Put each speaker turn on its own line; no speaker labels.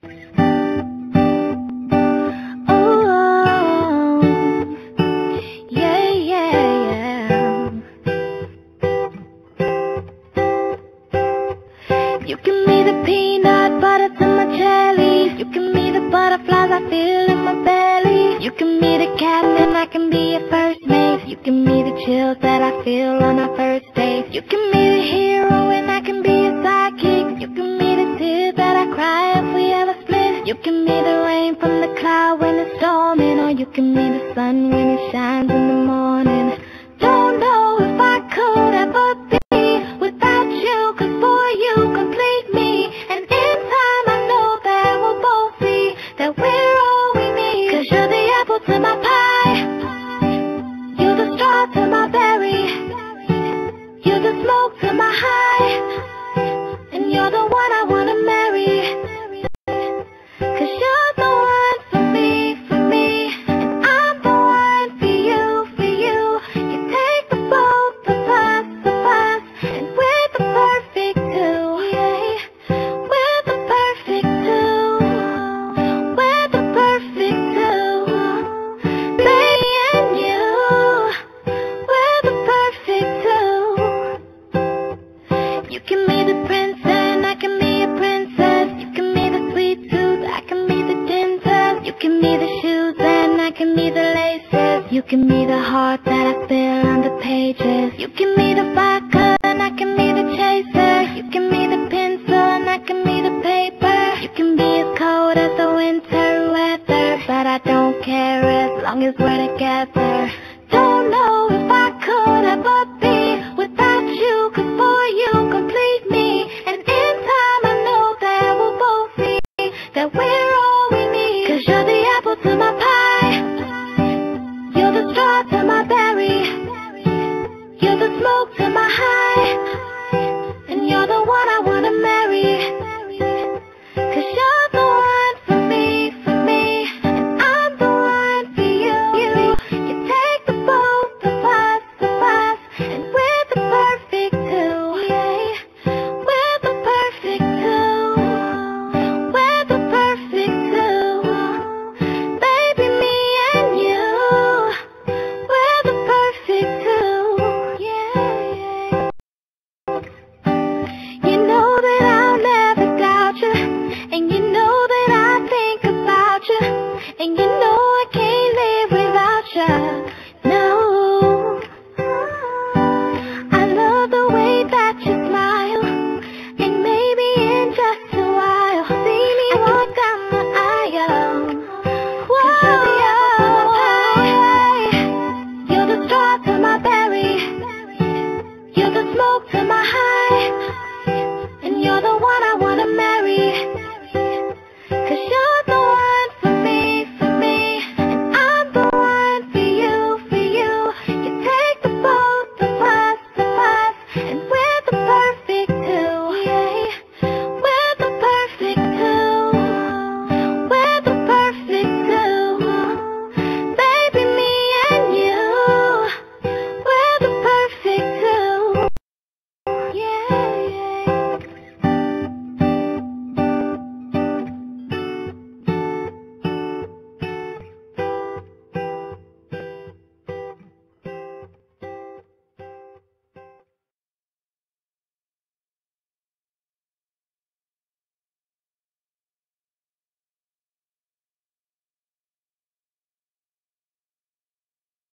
Oh, you give me the peanut butter to my jelly. You give me the butterflies I feel in my belly. You give me the captain, I can be your first mate. You give me the chills that I feel on our first date. You give me the hero You can me the rain from the cloud when it's storming, or you can me the sun when it shines in the morning. Don't know if I could ever be without you, 'cause boy, you complete me. And in time, I know that we'll both see that we're all we need. 'Cause you're the apple to my pie, you're the straw to my berry, you're the smoke to my high, and you're the one I wanna You give me the heart that I feel on the pages. You give me the vodka and I can be the chaser. You give me the pencil and I can be the paper. You can be as cold as the winter weather, but I don't care as long as we're together. Don't know if I could ever be.